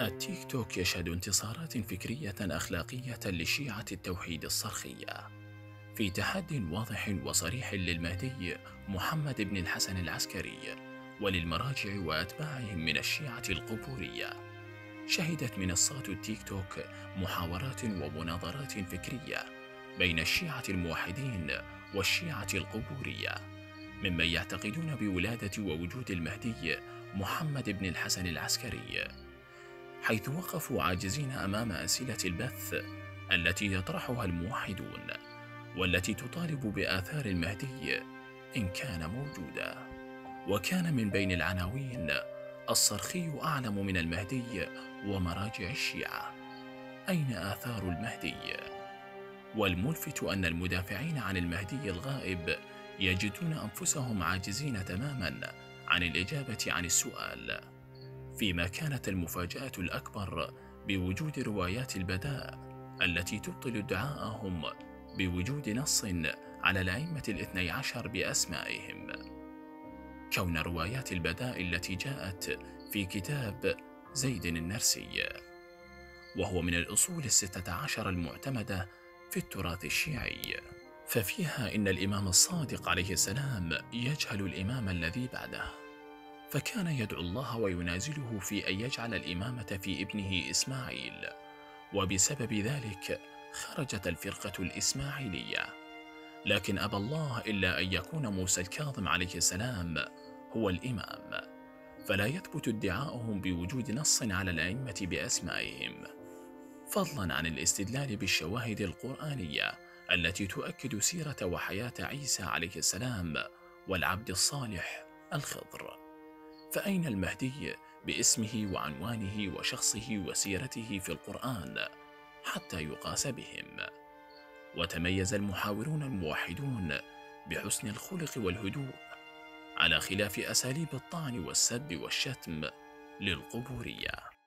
التيك توك يشهد انتصارات فكرية أخلاقية لشيعة التوحيد الصرخية. في تحد واضح وصريح للمهدي محمد بن الحسن العسكري وللمراجع وأتباعهم من الشيعة القبورية. شهدت منصات التيك توك محاورات ومناظرات فكرية بين الشيعة الموحدين والشيعة القبورية ممن يعتقدون بولادة ووجود المهدي محمد بن الحسن العسكري حيث وقفوا عاجزين أمام أسئلة البث التي يطرحها الموحدون والتي تطالب بآثار المهدي إن كان موجودا. وكان من بين العناوين الصرخي أعلم من المهدي ومراجع الشيعة. أين آثار المهدي؟ والملفت أن المدافعين عن المهدي الغائب يجدون أنفسهم عاجزين تماما عن الإجابة عن السؤال. فيما كانت المفاجأة الأكبر بوجود روايات البداء التي تبطل ادعاءهم بوجود نص على الأئمة الاثني عشر بأسمائهم. كون روايات البداء التي جاءت في كتاب زيد النرسي وهو من الأصول الستة عشر المعتمدة في التراث الشيعي. ففيها إن الإمام الصادق عليه السلام يجهل الإمام الذي بعده. فكان يدعو الله وينازله في أن يجعل الإمامة في ابنه إسماعيل. وبسبب ذلك خرجت الفرقة الإسماعيلية. لكن ابى الله إلا أن يكون موسى الكاظم عليه السلام هو الإمام. فلا يثبت ادعاؤهم بوجود نص على الأئمة بأسمائهم. فضلا عن الاستدلال بالشواهد القرآنية التي تؤكد سيرة وحياة عيسى عليه السلام والعبد الصالح الخضر. فأين المهدي باسمه وعنوانه وشخصه وسيرته في القرآن حتى يقاس بهم؟ وتميز المحاورون الموحدون بحسن الخلق والهدوء على خلاف أساليب الطعن والسب والشتم للقبورية.